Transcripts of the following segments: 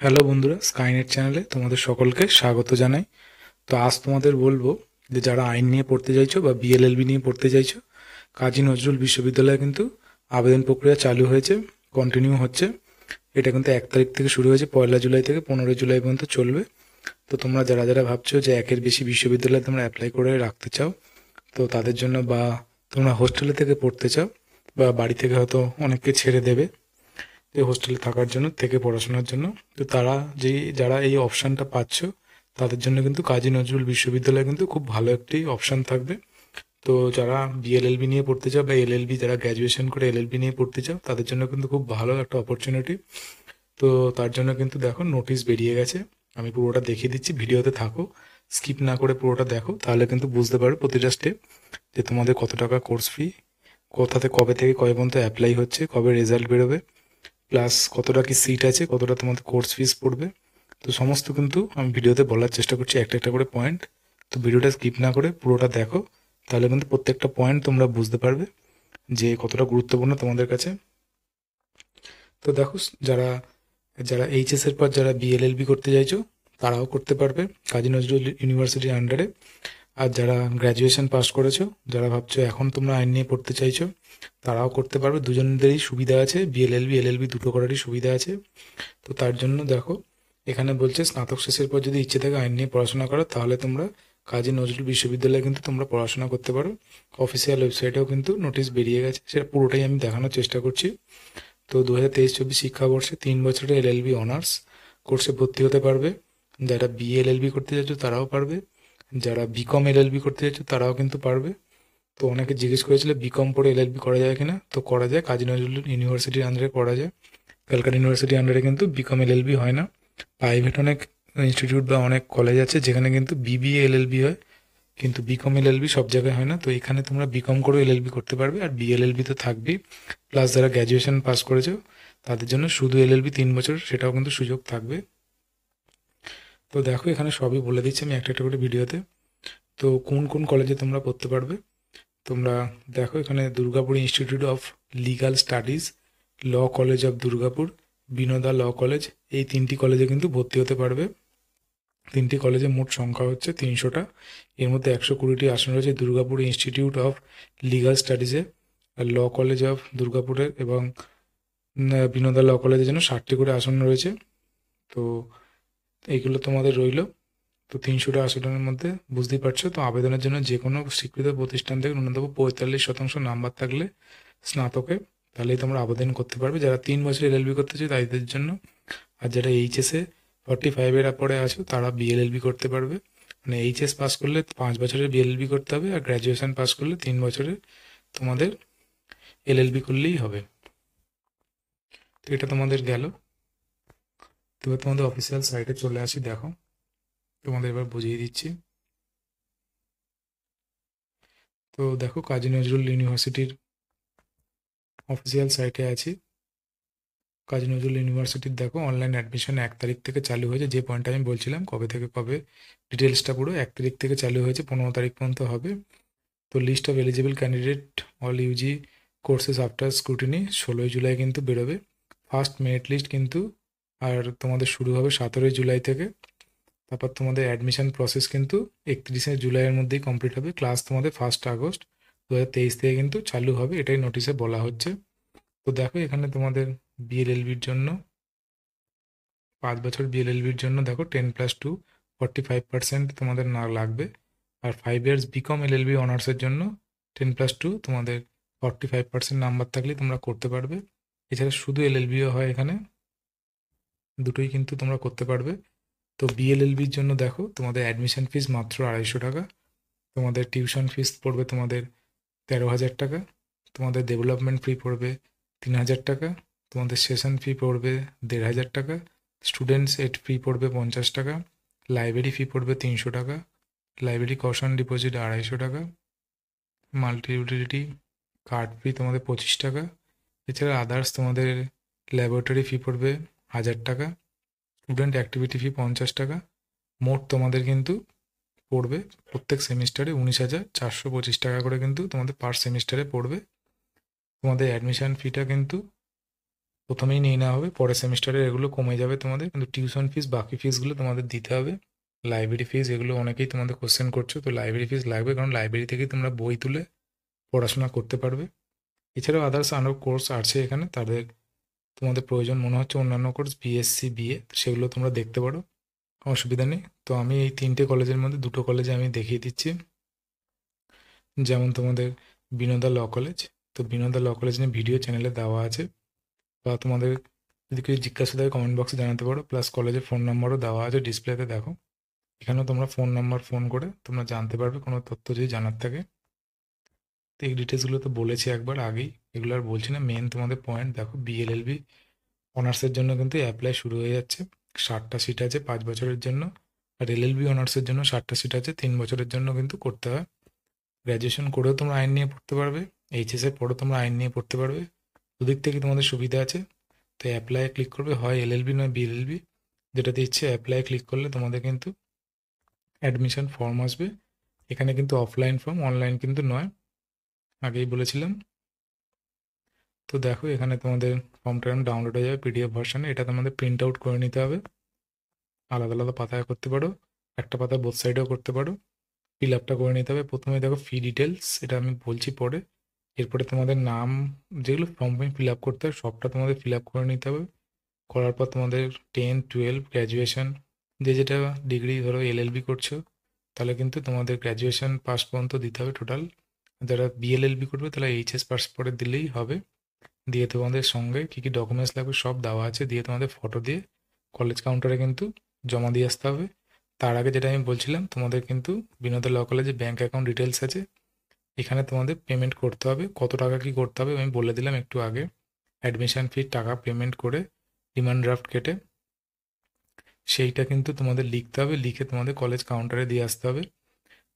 Hello বন্ধুরা Skynet চ্যানেলে তোমাদের সকলকে স্বাগত জানাই। তো আজ তোমাদের বলব যে যারা আইন নিয়ে পড়তে চাইছো বা বিএলএলবি নিয়ে পড়তে চাইছো, কাজী নজরুল বিশ্ববিদ্যালয়ে কিন্তু আবেদন প্রক্রিয়া চালু হয়েছে কন্টিনিউ হচ্ছে। এটা কিন্তু এক তারিখ থেকে শুরু হয়েছে, পয়লা জুলাই থেকে পনেরোই জুলাই পর্যন্ত চলবে। তো তোমরা যারা যারা ভাবছ যে একের বেশি বিশ্ববিদ্যালয়ে তোমরা অ্যাপ্লাই করে রাখতে চাও, তো তাদের জন্য বা তোমরা হোস্টেলে থেকে পড়তে চাও বা বাড়ি থেকে হয়তো অনেককে ছেড়ে দেবে যে হোস্টেলে থাকার জন্য, থেকে পড়াশোনার জন্য। তো তারা যেই যারা এই অপশানটা পাচ্ছ, তাদের জন্য কিন্তু কাজী নজরুল বিশ্ববিদ্যালয় কিন্তু খুব ভালো একটি অপশান থাকবে। তো যারা বিএলএলবি নিয়ে পড়তে চাও বা এলএলবি যারা গ্র্যাজুয়েশন করে এলএলবি নিয়ে পড়তে চাও, তাদের জন্য কিন্তু খুব ভালো একটা অপরচুনিটি তো তার জন্য কিন্তু দেখো নোটিশ বেরিয়ে গেছে। আমি পুরোটা দেখিয়ে দিচ্ছি, ভিডিওতে থাকো। স্কিপ না করে পুরোটা দেখো, তাহলে কিন্তু বুঝতে পারবে প্রতিটা স্টেপ যে তোমাদের কত টাকা কোর্স ফি কোথাতে, কবে থেকে কবে পর্যন্ত অ্যাপ্লাই হচ্ছে, কবে রেজাল্ট বেরোবে। প্লাস কতটা কি সিট আছে, কতটা তোমাদের কোর্স ফিস পড়বে, তো সমস্ত কিন্তু আমি ভিডিওতে বলার চেষ্টা করছি একটা একটা করে পয়েন্ট তো ভিডিওটা স্কিপ না করে পুরোটা দেখো, তাহলে কিন্তু প্রত্যেকটা পয়েন্ট তোমরা বুঝতে পারবে যে কতটা গুরুত্বপূর্ণ তোমাদের কাছে। তো দেখো, যারা যারা এইচএস এর পর যারা বিএলএলবি করতে চাইছো, তারাও করতে পারবে। কাজী নজরুল ইউনিভার্সিটির আন্ডারে আর যারা গ্র্যাজুয়েশন পাস করেছ, যারা ভাবছ এখন তোমরা আইন নিয়ে পড়তে চাইছো, তারাও করতে পারবে। দুজনদেরই সুবিধা আছে বিএলএলবি এলএলবি দুটো করারই সুবিধা আছে। তো তার জন্য দেখো, এখানে বলছে, স্নাতক শেষের পর যদি ইচ্ছে থাকে আইন নিয়ে পড়াশোনা করো, তাহলে তোমরা কাজী নজরুল বিশ্ববিদ্যালয়ে কিন্তু তোমরা পড়াশোনা করতে পারো। অফিসিয়াল ওয়েবসাইটেও কিন্তু নোটিশ বেরিয়ে গেছে। সেটা পুরোটাই আমি দেখানোর চেষ্টা করছি। তো দু হাজার তেইশ চব্বিশ শিক্ষাবর্ষে তিন বছরের এলএলবি অনার্স কোর্সে ভর্তি হতে পারবে। যারা বিএলএলবি করতে চাইছো, তারাও পারবে। যারা বিকম এলএলবি করতে চাইছো তারাও কিন্তু পারবে। তো অনেকে জিজ্ঞেস করেছিল বিকম পড়ে এলএলবি করা যায় কিনা? তো করা যায়, কাজী নজরুল ইউনিভার্সিটির আন্ডারে করা যায়। ক্যালকাটা ইউনিভার্সিটির আন্ডারে কিন্তু বিকম এলএলবি হয় না। প্রাইভেট অনেক ইনস্টিটিউট বা অনেক কলেজ আছে যেখানে কিন্তু বিবিএ এলএলবি হয়। কিন্তু বিকম এলএলবি সব জায়গায় হয় না। তো এখানে তোমরা বিকম করেও এলএলবি করতে পারবে আর বিএলএলবি তো থাকবেই। প্লাস যারা গ্র্যাজুয়েশন পাস করেছ, তাদের জন্য শুধু এলএলবি তিন বছর, সেটাও কিন্তু সুযোগ থাকবে। তো দেখো, এখানে সবই বলে দিচ্ছি আমি একটা একটা করে ভিডিওতে। তো কোন কোন কলেজে তোমরা পড়তে পারবে? তোমরা দেখো, এখানে Durgapur Institute of Legal Studies law college of Durgapur, Binoda law college এই তিনটি কলেজে কিন্তু ভর্তি হতে পারবে। তিনটি কলেজে মোট সংখ্যা হচ্ছে তিনশোটা। এর মধ্যে একশো কুড়িটি আসন রয়েছে দুর্গাপুর ইনস্টিটিউট অফ লিগাল স্টাডিজে আর ল কলেজ অফ দুর্গাপুরের এবং বিনোদা ল কলেজের জন্য ষাটটি করে আসন রয়েছে। তো এইগুলো তোমাদের রইল। তো তিনশোটা আসনের মধ্যে বুঝতেই পারছ। তো আবেদনের জন্য যে কোনো স্বীকৃত প্রতিষ্ঠান থেকে ন্যূনতম পঁয়তাল্লিশ শতাংশ নাম্বার থাকলে স্নাতকে তাহলেই তোমরা আবেদন করতে পারবে। যারা তিন বছর এলএলবি করতে চাই তাদের জন্য, আর যারা এইচএসে ফর্টি ফাইভের পরে আছো, তারা বিএলএলবি করতে পারবে। মানে এইচএস পাস করলে পাঁচ বছরের বিএলএলবি করতে হবে, আর গ্র্যাজুয়েশন পাস করলে তিন বছরের তোমাদের এলএলবি করলেই হবে। তো এটা তোমাদের গেল। এবার তোমাদের অফিসিয়াল সাইটে চলে আসি, দেখো। তোমাদের এবার বুঝিয়ে দিচ্ছি। তো দেখো, কাজী নজরুল ইউনিভার্সিটির অফিসিয়াল সাইটে আছি। কাজী নজরুল ইউনিভার্সিটির দেখো অনলাইন অ্যাডমিশন এক তারিখ থেকে চালু হয়েছে। যে পয়েন্টটা আমি বলছিলাম, কবে থেকে কবে ডিটেলসটা পুরো এক তারিখ থেকে চালু হয়েছে, পনেরো তারিখ পর্যন্ত হবে। তো list of eligible candidate all UG courses after scrutiny ষোলোই জুলাই কিন্তু বেরোবে। ফার্স্ট মেরিট লিস্ট কিন্তু আর তোমাদের শুরু হবে সতেরোই জুলাই থেকে। তারপর তোমাদের অ্যাডমিশন প্রসেস কিন্তু একত্রিশে জুলাইয়ের মধ্যেই কমপ্লিট হবে। ক্লাস তোমাদের ফার্স্ট আগস্ট দু হাজার তেইশ থেকে কিন্তু চালু হবে, এটাই নোটিশে বলা হচ্ছে। তো দেখো এখানে তোমাদের বিএলএলবির জন্য, পাঁচ বছর বিএলএলবির জন্য দেখো ten plus two forty five percent তোমাদের না লাগবে। আর five years B Com LLB অনার্সের জন্য টেন প্লাস টু তোমাদের ফর্টি ফাইভ পার্সেন্ট নাম্বার থাকলে তোমরা করতে পারবে। এছাড়া শুধু এলএলবিও হয় এখানে। দুটোই কিন্তু তোমরা করতে পারবে। তো বিএলএলবির জন্য দেখো, তোমাদের অ্যাডমিশন ফিস মাত্র আড়াইশো টাকা। তোমাদের টিউশন ফিস পড়বে তোমাদের তেরো হাজার টাকা। তোমাদের ডেভেলপমেন্ট ফি পড়বে তিন হাজার টাকা। তোমাদের সেশন ফি পড়বে দেড় হাজার টাকা। স্টুডেন্টস এড ফি পড়বে পঞ্চাশ টাকা। লাইব্রেরি ফি পড়বে তিনশো টাকা। লাইব্রেরি কশন ডিপোজিট আড়াইশো টাকা। মাল্টি ইউটিলিটি কার্ড ফি তোমাদের পঁচিশ টাকা। এছাড়া আদার্স তোমাদের ল্যাবরেটরি ফি পড়বে হাজার টাকা স্টুডেন্ট অ্যাক্টিভিটি ফি পঞ্চাশ টাকা, মোট তোমাদের কিন্তু পড়বে প্রত্যেক সেমিস্টারে উনিশ হাজার চারশো পঁচিশ টাকা করে কিন্তু তোমাদের পার সেমিস্টারে পড়বে। তোমাদের অ্যাডমিশান ফিটা কিন্তু প্রথমেই নিয়ে নেওয়া হবে, পরের সেমিস্টারে এগুলো কমে যাবে তোমাদের, কিন্তু টিউশন ফিস বাকি ফিসগুলো তোমাদের দিতে হবে। লাইব্রেরি ফিস এগুলো অনেকেই তোমাদের কোশ্চেন করছ, তো লাইব্রেরি ফিস লাগবে কারণ লাইব্রেরি থেকেই তোমরা বই তুলে পড়াশোনা করতে পারবে। এছাড়াও আদার্স আরও কোর্স আছে এখানে, তাদের তোমাদের প্রয়োজন মনে হচ্ছে অন্যান্য কোর্স বিএসসি বিএ সেগুলো তোমরা দেখতে পারো। অসুবিধা নেই। তো আমি এই তিনটে কলেজের মধ্যে দুটো কলেজে আমি দেখিয়ে দিচ্ছি। যেমন তোমাদের বিনোদা ল কলেজ তো বিনোদা ল কলেজ নিয়ে ভিডিও চ্যানেলে দেওয়া আছে। বা তোমাদের যদি কেউ জিজ্ঞাসা থাকে কমেন্ট বক্সে জানাতে পারো প্লাস কলেজের ফোন নাম্বারও দেওয়া আছে ডিসপ্লেতে দেখো। এখানেও তোমরা ফোন নাম্বার ফোন করে তোমরা জানতে পারবে, কোনো তথ্য যদি জানার থাকে। তো এই ডিটেলসগুলো তো বলেছি একবার আগেই। এগুলো আর বলছি না মেন তোমাদের পয়েন্ট দেখো বিএলএলবি অনার্সের জন্য কিন্তু অ্যাপ্লাই শুরু হয়ে যাচ্ছে। ষাটটা সিট আছে পাঁচ বছরের জন্য, আর এলএলবি অনার্সের জন্য ষাটটা সিট আছে, তিন বছরের জন্য কিন্তু করতে হয়। গ্র্যাজুয়েশন করেও তোমরা আইন নিয়ে পড়তে পারবে এইচএসের পরেও তোমরা আইন নিয়ে পড়তে পারবে। দুদিক থেকে তোমাদের সুবিধা আছে, তো অ্যাপ্লাই ক্লিক করবে, হয় এলএলবি নয় বিএলএলবি যেটাতে ইচ্ছে অ্যাপ্লাই ক্লিক করলে তোমাদের কিন্তু অ্যাডমিশন ফর্ম আসবে। এখানে কিন্তু অফলাইন ফর্ম অনলাইন কিন্তু নয়। আগেই বলেছিলাম। তো দেখো, এখানে তোমাদের ফর্মটা ডাউনলোড হয়ে যাবে পিডিএফ ভার্সনে এটা তোমাদের প্রিন্ট আউট করে নিতে হবে। আলাদা আলাদা পাতায় করতে পারো, একটা পাতা বোথ সাইডেও করতে পারো। ফিল আপটা করে নিতে হবে। প্রথমে দেখো ফি ডিটেলস এটা আমি বলছি পরে। এরপরে তোমাদের নাম, যেগুলো ফর্ম ফিল আপ করতে হবে সবটা তোমাদের ফিল আপ করে নিতে হবে। করার পর তোমাদের টেন টুয়েলভ গ্র্যাজুয়েশন যে যেটা ডিগ্রি ধরো এলএলবি করছ, তাহলে কিন্তু তোমাদের গ্র্যাজুয়েশন পাস পর্যন্ত দিতে হবে টোটাল যারা বিএলএলবি করবে তাহলে এইচএস পাস পরে দিলেই হবে। দিয়ে তোমাদের সঙ্গে কী কী ডকুমেন্টস লাগবে সব দেওয়া আছে। দিয়ে তোমাদের ফটো দিয়ে কলেজ কাউন্টারে কিন্তু জমা দিয়ে আসতে হবে। তার আগে যেটা আমি বলছিলাম, তোমাদের কিন্তু বিনোদন ল কলেজে ব্যাঙ্ক অ্যাকাউন্ট ডিটেলস আছে। এখানে তোমাদের পেমেন্ট করতে হবে। কত টাকা কি করতে হবে আমি বলে দিলাম একটু আগে। অ্যাডমিশন ফি টাকা পেমেন্ট করে ডিমান্ড ড্রাফট কেটে সেইটা কিন্তু তোমাদের লিখতে হবে। লিখে তোমাদের কলেজ কাউন্টারে দিয়ে আসতে হবে।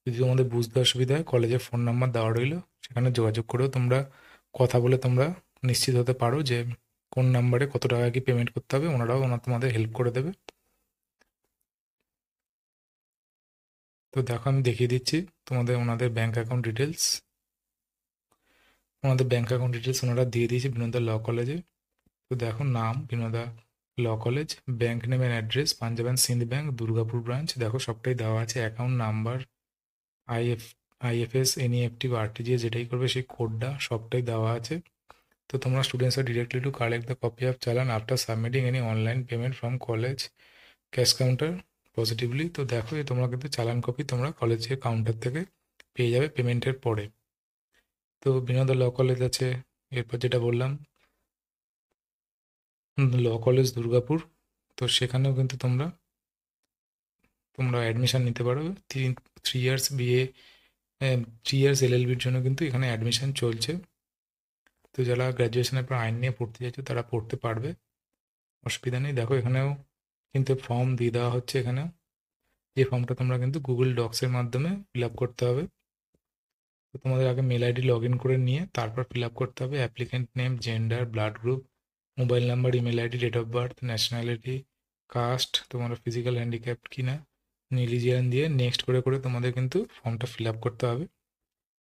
যদি তোমাদের বুঝতে অসুবিধা হয় কলেজের ফোন নাম্বার দেওয়া রইল। সেখানে যোগাযোগ করেও তোমরা কথা বলে তোমরা নিশ্চিত হতে পারো যে কোন নাম্বারে কত টাকা কি পেমেন্ট করতে হবে। ওনারাও ওনার তোমাদের হেল্প করে দেবে। তো দেখো, আমি দেখিয়ে দিচ্ছি তোমাদের ওনাদের ব্যাঙ্ক অ্যাকাউন্ট ডিটেলস ওনাদের ব্যাঙ্ক অ্যাকাউন্ট ডিটেলস ওনারা দিয়ে দিয়েছে বিনোদা ল কলেজে তো দেখো, নাম Binoda law college bank name and address Punjab and Sindh bank Durgapur branch দেখো, সবটাই দেওয়া আছে। Account number IF, IFS, NEFT বা আরটিজিএস যেটাই করবে সেই কোডটা সবটাই দেওয়া আছে। তো তোমরা students R directly to collect the copy of challan after submitting any online payment from college cash counter positively তো দেখো এই তোমরা কিন্তু চালান কপি তোমরা কলেজের কাউন্টার থেকে পেয়ে যাবে পেমেন্টের পরে। তো বিনোদ ল কলেজ আছে, এরপর যেটা বললাম ল কলেজ দুর্গাপুর। তো সেখানেও কিন্তু তোমরা তোমরা অ্যাডমিশান নিতে পারো। Three three years BA three years L এলএলবির জন্য কিন্তু এখানে অ্যাডমিশান চলছে। তো যারা গ্র্যাজুয়েশনের পর আইন নিয়ে পড়তে চাইছো তারা পড়তে পারবে। অসুবিধা নেই। দেখো এখানেও কিন্তু ফর্ম দিয়ে দেওয়া হচ্ছে এখানেও। যে ফর্মটা তোমরা কিন্তু গুগল ডক্সের মাধ্যমে ফিল আপ করতে হবে। তো তোমাদের আগে মেল আইডি লগ ইন করে নিয়ে তারপর ফিল আপ করতে হবে। Applicant name gender blood group mobile number email ID date of birth nationality caste তোমার ফিজিক্যাল হ্যান্ডিক্যাপ কি না রিলিজিয়ান দিয়ে নেক্সট করে করে তোমাদের কিন্তু ফর্মটা ফিল আপ করতে হবে।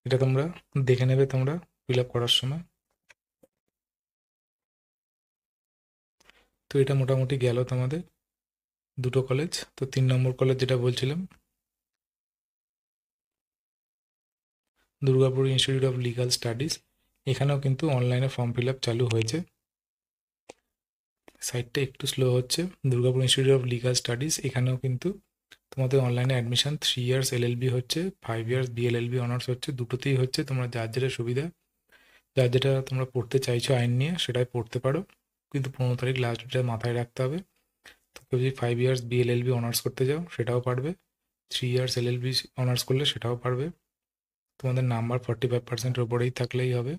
এটা তোমরা দেখে নেবে তোমরা ফিল আপ করার সময়। তো এটা মোটামুটি গেল তোমাদের দুটো কলেজ তো তিন নম্বর কলেজ যেটা বলছিলাম, Durgapur Institute of Legal Studies এখানেও কিন্তু অনলাইনে ফর্ম ফিল আপ চালু হয়েছে। সাইটটা একটু স্লো হচ্ছে। Durgapur Institute of Legal Studies এখানেও কিন্তু তোমাদের অনলাইনে অ্যাডমিশন থ্রি ইয়ার্স এলএলবি হচ্ছে ফাইভ ইয়ার্স বিএলএলবি অনার্স হচ্ছে, দুটোতেই হচ্ছে, তোমরা যার যেটা সুবিধা, যার যেটা তোমরা পড়তে চাইছো আইন নিয়ে, সেটাই পড়তে পারো। কিন্তু পনেরো তারিখ লাস্ট ডেটটা মাথায় রাখতে হবে। তো কেউ যদি ফাইভ ইয়ার্স বিএলএলবি অনার্স করতে যাও, সেটাও পারবে। থ্রি ইয়ার্স এলএলবি অনার্স করলে সেটাও পারবে। তোমাদের নাম্বার ফর্টি ফাইভ পার্সেন্টের ওপরেই থাকলেই হবে।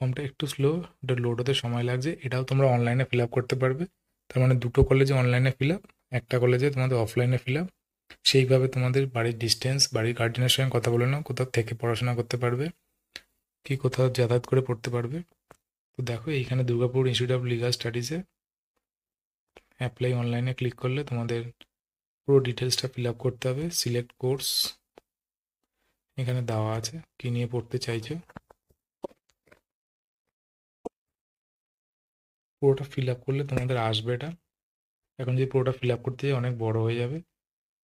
ফর্মটা একটু স্লো এটা লোড হতে সময় লাগছে। এটাও তোমরা অনলাইনে ফিল আপ করতে পারবে। তার মানে দুটো কলেজে অনলাইনে ফিল আপ একটা কলেজে তোমাদের অফলাইনে ফিল আপ সেইভাবে তোমাদের বাড়ির ডিস্টেন্স বাড়ির গার্জেনের সঙ্গে কথা বলে নাও, কোথাও থেকে পড়াশোনা করতে পারবে, কি কোথাও যাতায়াত করে পড়তে পারবে। তো দেখো, এইখানে দুর্গাপুর ইনস্টিটিউট অফ লিগাল স্টাডিজে অ্যাপ্লাই অনলাইনে ক্লিক করলে তোমাদের পুরো ডিটেলসটা ফিল আপ করতে হবে সিলেক্ট কোর্স এখানে দেওয়া আছে কী নিয়ে পড়তে চাইছো। পুরোটা ফিল আপ করলে তোমাদের আসবে এটা। এখন যদি পুরোটা ফিল আপ করতে যাই, অনেক বড় হয়ে যাবে।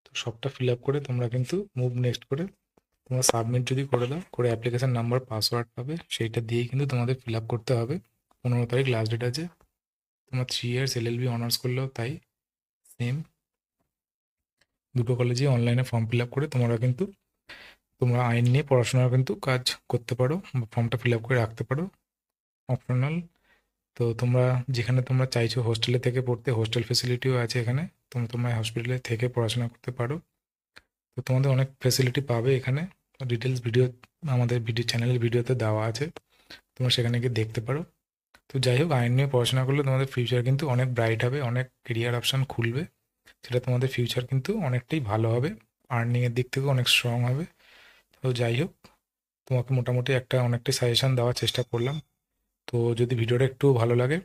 তো সবটা ফিল আপ করে তোমরা কিন্তু মুভ নেক্সট করে তোমরা সাবমিট যদি করে দাও, করে অ্যাপ্লিকেশান নাম্বার পাসওয়ার্ড পাবে, সেইটা দিয়েই কিন্তু তোমাদের ফিল আপ করতে হবে। পনেরো তারিখ লাস্ট ডেট আছে। তোমার three years L L B honours করলেও তাই সেম দুটো কলেজে অনলাইনে ফর্ম ফিল আপ করে তোমরা কিন্তু, তোমরা আইন নিয়ে পড়াশোনার কিন্তু কাজ করতে পারো বা ফর্মটা ফিল আপ করে রাখতে পারো। অপশনাল তো তোমরা যেখানে তোমরা চাইছো হোস্টেলে থেকে পড়তে হোস্টেল ফেসিলিটিও আছে এখানে। তোমরা তোমরা হসপিটালে থেকে পড়াশোনা করতে পারো। তো তোমাদের অনেক ফেসিলিটি পাবে এখানে। ডিটেলস ভিডিও আমাদের ভিডিও চ্যানেলের ভিডিওতে দেওয়া আছে। তোমরা সেখানে গিয়ে দেখতে পারো। তো যাই হোক, আইন নিয়ে পড়াশোনা করলে তোমাদের ফিউচার কিন্তু অনেক ব্রাইট হবে, অনেক কেরিয়ার অপশান খুলবে। সেটা তোমাদের ফিউচার কিন্তু অনেকটাই ভালো হবে। আর্নিংয়ের দিক থেকেও অনেক স্ট্রং হবে। তো যাই হোক, তোমাকে মোটামুটি একটা অনেকটাই সাজেশান দেওয়ার চেষ্টা করলাম। তো যদি ভিডিওটা একটু ভালো লাগে,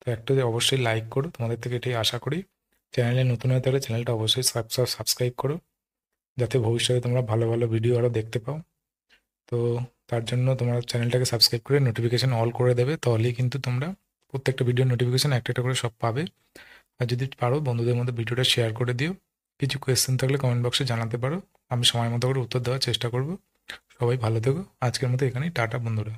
তো একটা অবশ্যই লাইক করো। তোমাদের থেকে এটাই আশা করি। চ্যানেলে নতুন হয়ে থাকলে চ্যানেলটা অবশ্যই সাবস্ক্রাইব করো, যাতে ভবিষ্যতে তোমরা ভালো ভালো ভিডিও আরও দেখতে পাও। তো তার জন্য তোমার চ্যানেলটাকে সাবস্ক্রাইব করে নোটিফিকেশান অল করে দেবে, তাহলেই কিন্তু তোমরা প্রত্যেকটা ভিডিও নোটিফিকেশান একটা একটা করে সব পাবে। আর যদি পারো, বন্ধুদের মধ্যে ভিডিওটা শেয়ার করে দিও। কিছু কোয়েশ্চেন থাকলে কমেন্ট বক্সে জানাতে পারো। আমি সময় মতো করে উত্তর দেওয়ার চেষ্টা করব। সবাই ভালো থেকো। আজকের মতো এখানেই। টাটা, বন্ধুরা।